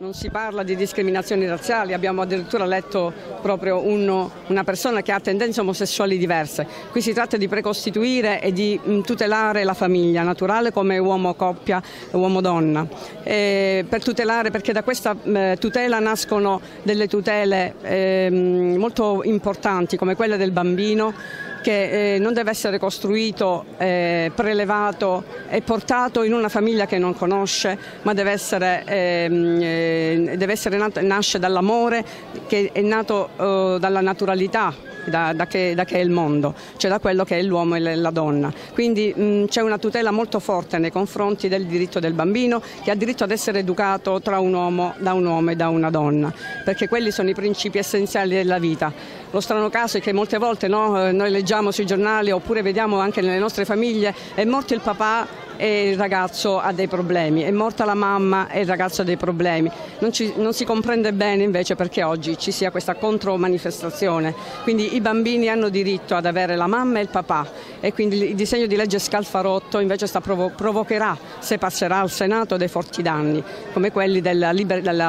Non si parla di discriminazioni razziali, abbiamo addirittura letto proprio uno, una persona che ha tendenze omosessuali diverse. Qui si tratta di precostituire e di mh, tutelare la famiglia naturale come uomo-coppia, uomo-donna. per tutelare, perché da questa mh, tutela nascono delle tutele eh, molto importanti come quella del bambino che eh, non deve essere costruito, eh, prelevato e portato in una famiglia che non conosce, ma deve essere, ehm, eh, deve essere nato, nasce dall'amore che è nato eh, dalla naturalità da, da, che, da, che, è il mondo, cioè da quello che è l'uomo e la donna. Quindi c'è una tutela molto forte nei confronti del diritto del bambino che ha diritto ad essere educato tra un uomo, da un uomo e da una donna, perché quelli sono i principi essenziali della vita. Lo strano caso è che molte volte no, eh, noi leggiamo sui giornali oppure vediamo anche nelle nostre famiglie è morto il papà e il ragazzo ha dei problemi, è morta la mamma e il ragazzo ha dei problemi. Non, ci, non si comprende bene invece perché oggi ci sia questa contromanifestazione. Quindi i bambini hanno diritto ad avere la mamma e il papà e quindi il disegno di legge Scalfarotto invece provo provocherà, se passerà al Senato, dei forti danni, come quelli del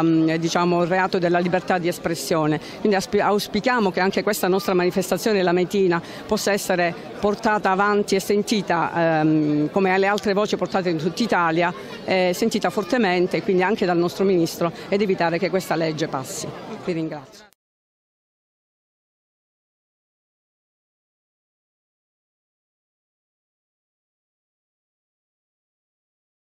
mm, diciamo, reato della libertà di espressione. Quindi auspichiamo che anche questa nostra manifestazione la Metina possa essere portata avanti e sentita ehm, come alle altre voce portate in tutta Italia è sentita fortemente, quindi anche dal nostro Ministro, ed evitare che questa legge passi. Vi ringrazio.